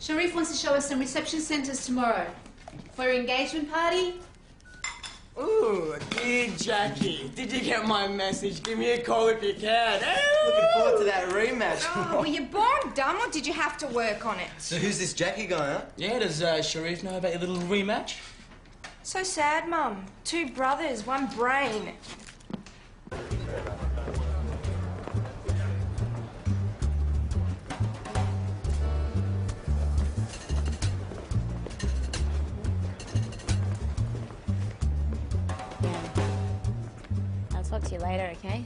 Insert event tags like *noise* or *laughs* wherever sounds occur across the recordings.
Sharif wants to show us some reception centres tomorrow. For your engagement party, Ooh, dear Jackie, did you get my message? Give me a call if you can. Looking forward to that rematch. Oh, were you born dumb or did you have to work on it? so who's this Jackie guy, huh? Yeah, does uh, Sharif know about your little rematch? So sad, Mum. Two brothers, one brain. Talk to you later, okay?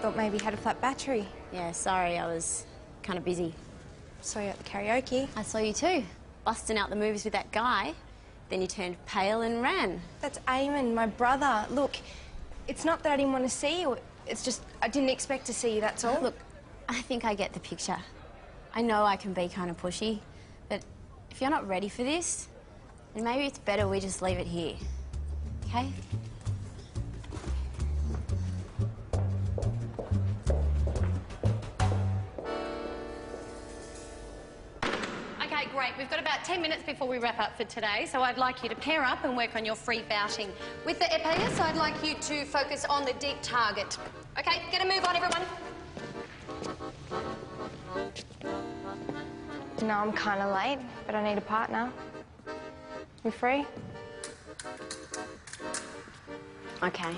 Thought maybe you had a flat battery. Yeah, sorry, I was kind of busy. Saw you at the karaoke. I saw you too, busting out the movies with that guy. Then you turned pale and ran. That's Eamon, my brother. Look, it's not that I didn't want to see you. It's just I didn't expect to see you, that's all. Look, I think I get the picture. I know I can be kind of pushy, but if you're not ready for this, then maybe it's better we just leave it here. Okay? Okay, great. We've got about 10 minutes before we wrap up for today, so I'd like you to pair up and work on your free bouting. With the epees, I'd like you to focus on the deep target. Okay, get a move on, everyone. No, I'm kind of late, but I need a partner. You free? Okay.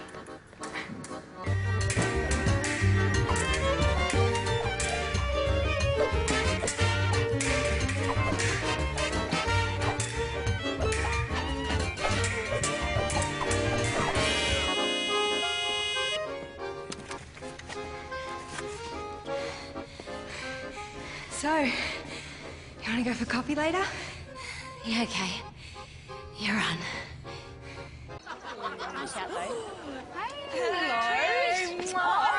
So, you want to go for coffee later? Yeah, okay. You're on. Oh,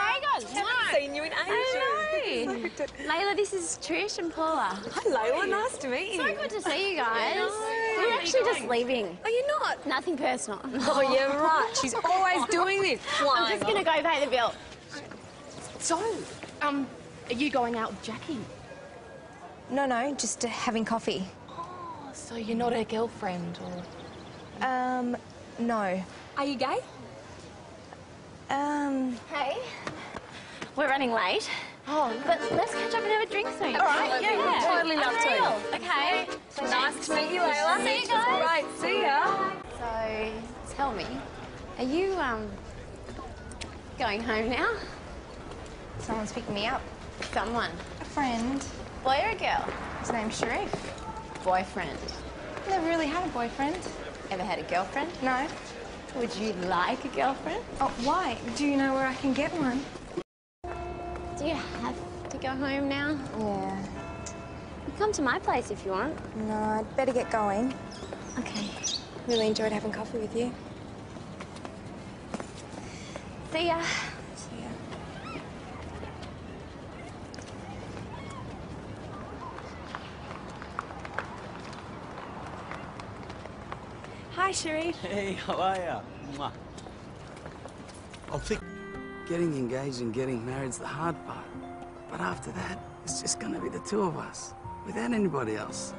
hang on. Haven't seen you in ages. *laughs* Layla, this is Trish and Paula. Hi, Layla. Nice to meet you. So good to see you guys. We're actually just leaving. Are you not? Nothing personal. Oh, you're right. She's always doing this. I'm just gonna go pay the bill. So, um, are you going out with Jackie? No, no, just uh, having coffee. So you're not her girlfriend, or...? Um, no. Are you gay? Um, Hey. We're running late. Oh, But let's catch up and have a drink soon. All right, yeah, yeah. totally love to. Unreal. Okay. Nice to meet you, Layla. See you guys. Right, see ya. So, tell me, are you, um, going home now? someone's picking me up. Someone. A friend. Boy or girl? His name's Sharif. Boyfriend. Never really had a boyfriend. Ever had a girlfriend? No. Would you like a girlfriend? Oh, why? Do you know where I can get one? Do you have to go home now? Yeah. You come to my place if you want. No, I'd better get going. Okay. Really enjoyed having coffee with you. See ya. Hi, Sharif. *laughs* Hey, how are ya? Mwah. I think getting engaged and getting married's the hard part. But after that, it's just gonna be the two of us, without anybody else.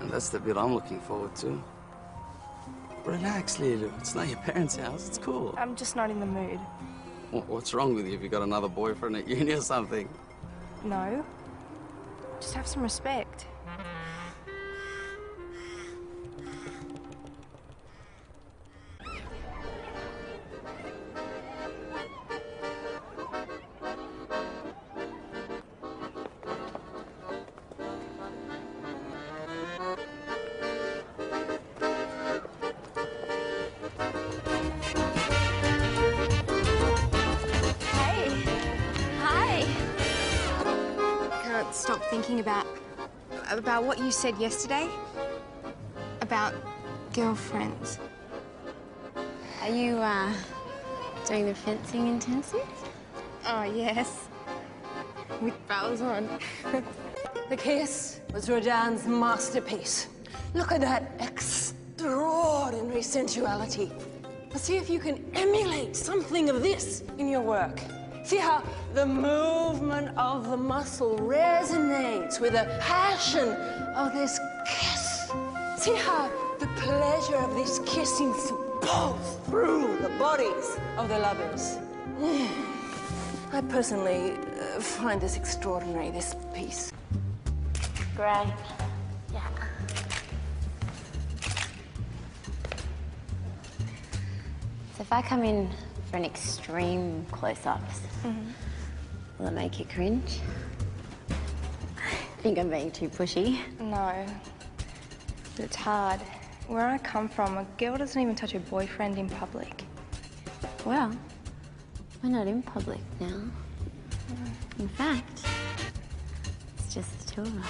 And that's the bit I'm looking forward to. Relax, Lulu. It's not your parents' house. It's cool. I'm just not in the mood. What's wrong with you? Have you got another boyfriend at uni or something? No. Just have some respect. Thinking about about what you said yesterday. About girlfriends. Are you, uh, doing the fencing intensive? Oh yes. With bells on. *laughs* The kiss was Rodin's masterpiece. Look at that extraordinary sensuality. Now see if you can emulate something of this in your work. See how the movement of the muscle resonates with the passion of this kiss. See how the pleasure of this kissing seems through the bodies of the lovers. *sighs* I personally uh, find this extraordinary, this piece. Great. Yeah. So if I come in for an extreme close-ups, mm-hmm. will it make you cringe? I think I'm being too pushy? No. But it's hard. Where I come from, a girl doesn't even touch her boyfriend in public. Well, we're not in public now. Mm. In fact, it's just the two of us.